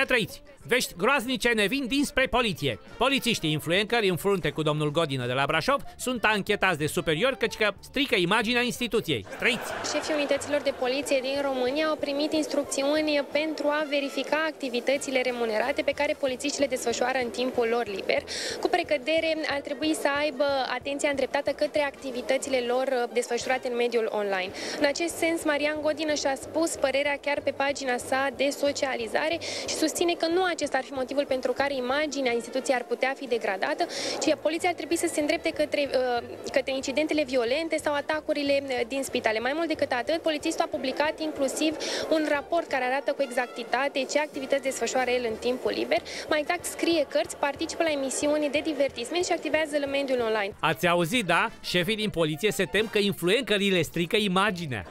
Să trăiți! Vești groaznice ne vin dinspre poliție. Polițiștii influencări în frunte cu domnul Godină de la Brașov sunt anchetați de superior căci că strică imaginea instituției. Trăiți! Șefii unităților de poliție din România au primit instrucțiuni pentru a verifica activitățile remunerate pe care polițiștii le desfășoară în timpul lor liber. Cu precădere ar trebui să aibă atenția îndreptată către activitățile lor desfășurate în mediul online. În acest sens, Marian Godină și-a spus părerea chiar pe pagina sa de socializare și susține că nu acesta ar fi motivul pentru care imaginea instituției ar putea fi degradată, ci poliția ar trebui să se îndrepte către, uh, către incidentele violente sau atacurile uh, din spitale. Mai mult decât atât, polițistul a publicat inclusiv un raport care arată cu exactitate ce activități desfășoară el în timpul liber. Mai exact, scrie cărți, participă la emisiuni de divertisment și activează în mediul online. Ați auzit, da? Șefii din poliție se tem că influențările strică imaginea.